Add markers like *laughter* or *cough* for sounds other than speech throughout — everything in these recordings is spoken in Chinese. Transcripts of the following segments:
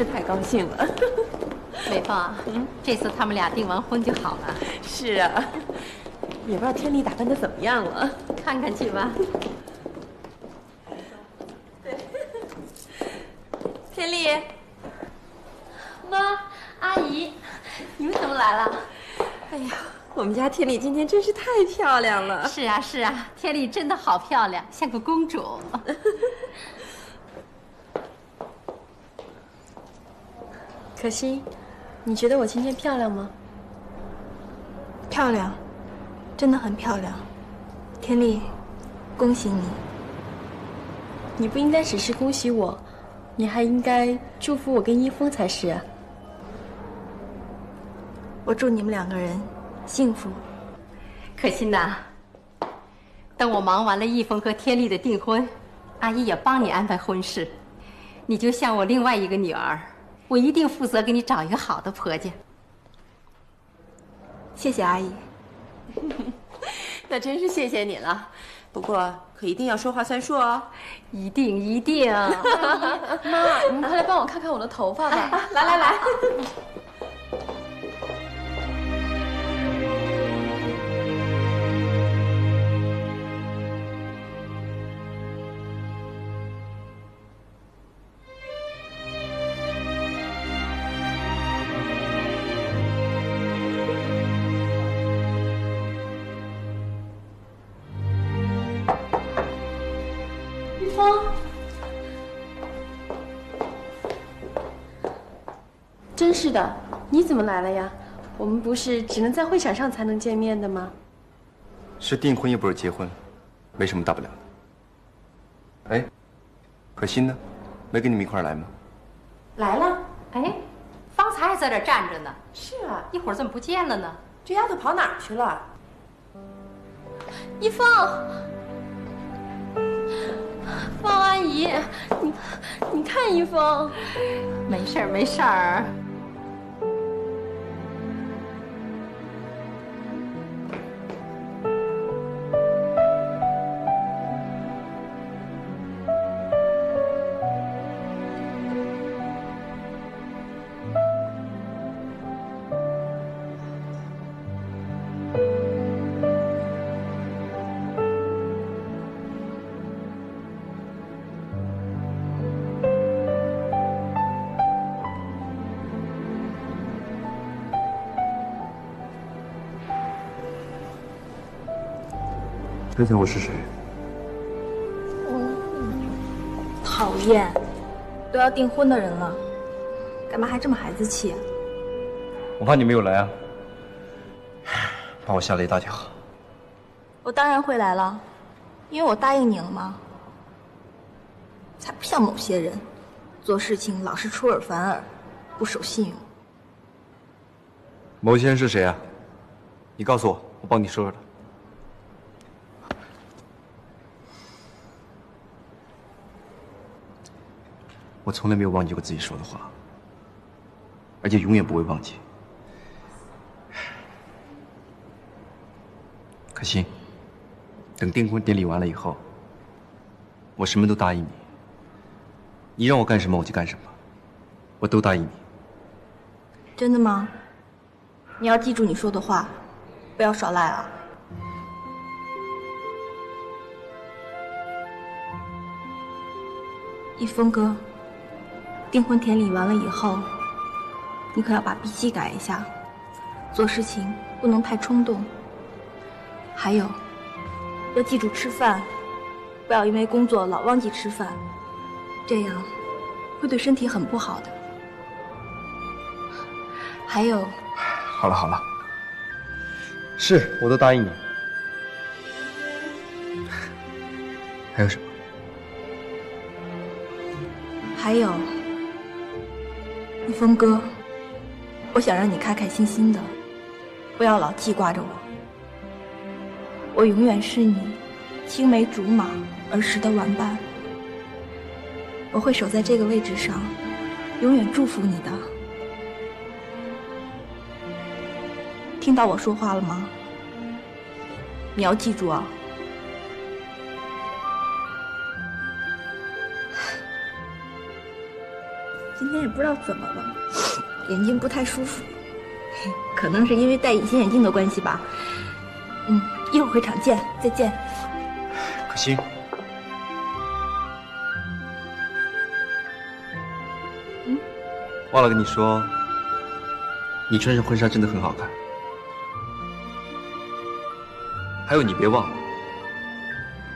是太高兴了。美凤，嗯，这次他们俩订完婚就好了。是啊，也不知道天丽打扮的怎么样了，看看去吧。对，天丽，妈，阿姨，你们怎么来了？哎呀，我们家天丽今天真是太漂亮了。是啊，是啊，天丽真的好漂亮，像个公主。*laughs* 可心，你觉得我今天漂亮吗？漂亮，真的很漂亮。天丽，恭喜你！你不应该只是恭喜我，你还应该祝福我跟一峰才是。我祝你们两个人幸福。可心呐，等我忙完了一峰和天丽的订婚，阿姨也帮你安排婚事，你就像我另外一个女儿。我一定负责给你找一个好的婆家。谢谢阿姨，*laughs* 那真是谢谢你了。不过可一定要说话算数哦，一定一定。*laughs* 妈，你快来帮我看看我的头发吧。来 *laughs* 来来。真是的，你怎么来了呀？我们不是只能在会场上才能见面的吗？是订婚又不是结婚，没什么大不了的。哎，可心呢？没跟你们一块来吗？来了。哎，方才还在这站着呢。是啊，一会儿怎么不见了呢？这丫头跑哪儿去了？一峰。方阿姨，你你看一峰，没事儿没事儿。猜猜我是谁？讨厌，都要订婚的人了，干嘛还这么孩子气？我怕你没有来啊，把我吓了一大跳。我当然会来了，因为我答应你了吗？才不像某些人，做事情老是出尔反尔，不守信用。某些人是谁啊？你告诉我，我帮你说说他。我从来没有忘记过自己说的话，而且永远不会忘记。可心，等订婚典礼完了以后，我什么都答应你。你让我干什么我就干什么，我都答应你。真的吗？你要记住你说的话，不要耍赖啊！一峰哥。订婚典礼完了以后，你可要把笔记改一下，做事情不能太冲动。还有，要记住吃饭，不要因为工作老忘记吃饭，这样会对身体很不好的。还有，好了好了，是我都答应你。还有什么？还有。峰哥，我想让你开开心心的，不要老记挂着我。我永远是你青梅竹马儿时的玩伴，我会守在这个位置上，永远祝福你的。听到我说话了吗？你要记住啊。今天也不知道怎么了，眼睛不太舒服，可能是因为戴隐形眼镜的关系吧。嗯，一会儿会场见，再见。可心，嗯，忘了跟你说，你穿上婚纱真的很好看。还有，你别忘了，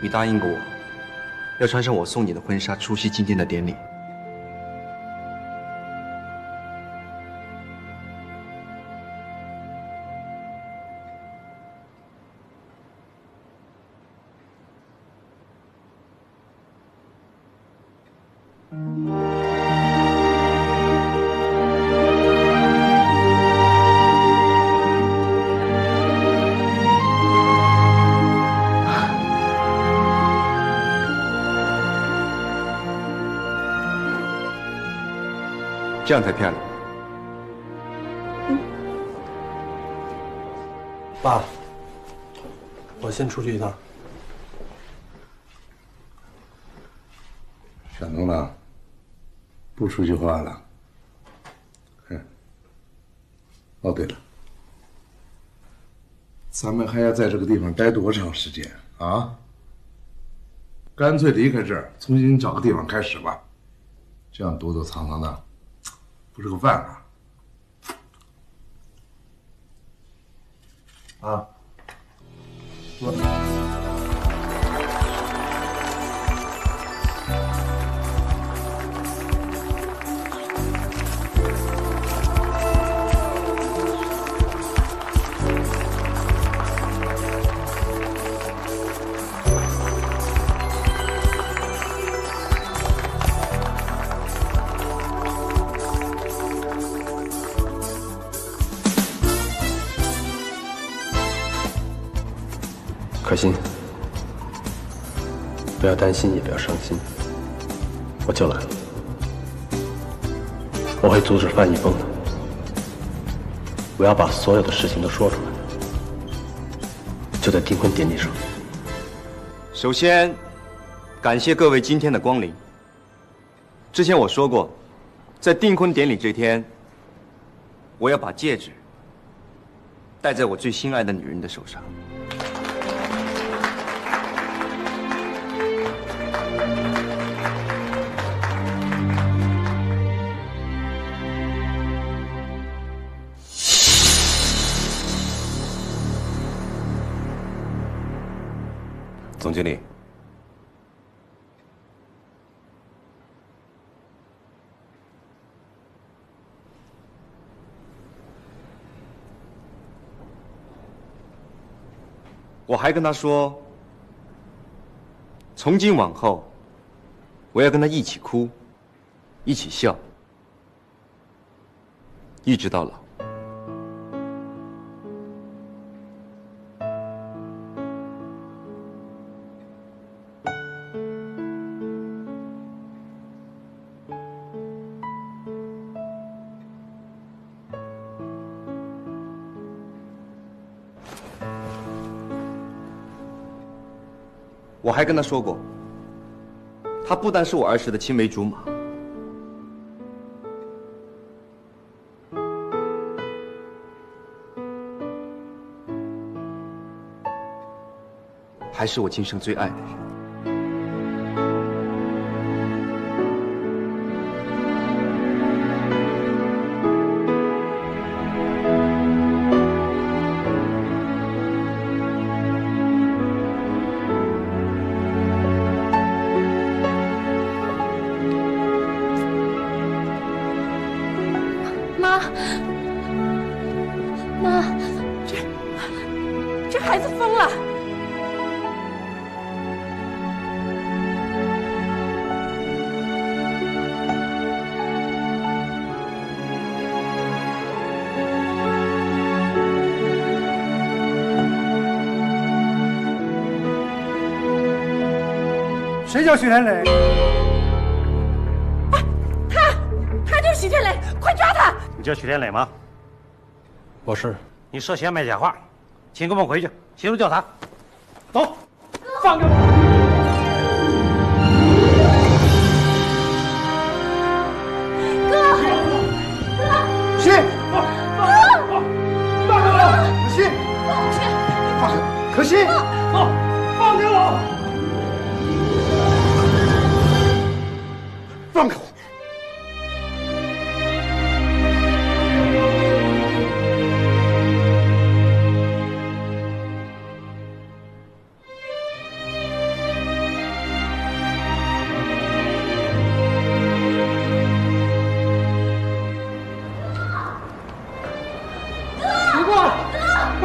你答应过我，要穿上我送你的婚纱出席今天的典礼。这样才漂亮。爸，我先出去一趟。小东呢？不出去画了。哦，对了，咱们还要在这个地方待多长时间啊？干脆离开这儿，重新找个地方开始吧。这样躲躲藏藏的，不是个办法。啊。心，不要担心，也不要伤心，我就来了。我会阻止范一峰的，我要把所有的事情都说出来，就在订婚典礼上。首先，感谢各位今天的光临。之前我说过，在订婚典礼这天，我要把戒指戴在我最心爱的女人的手上。经理，我还跟他说，从今往后，我要跟他一起哭，一起笑，一直到老。我还跟他说过，他不单是我儿时的青梅竹马，还是我今生最爱的人。谁叫许天磊？哎，他，他就是许天磊，快抓他！你叫许天磊吗？我是。你涉嫌卖假画，请跟我回去协助调查。走，放开我！哥，哥，许，哥，哥，放开我！可心，放开，可惜，放，放开我！快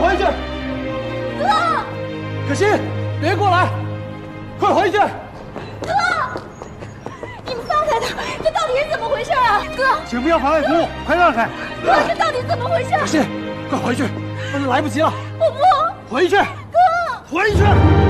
回去！哥，可心，别过来！快回去！这到底是怎么回事啊？哥，请不要妨碍公务，快让开！哥，这到底怎么回事？小信，快回去，不然来不及了！我不，回去！哥，回去！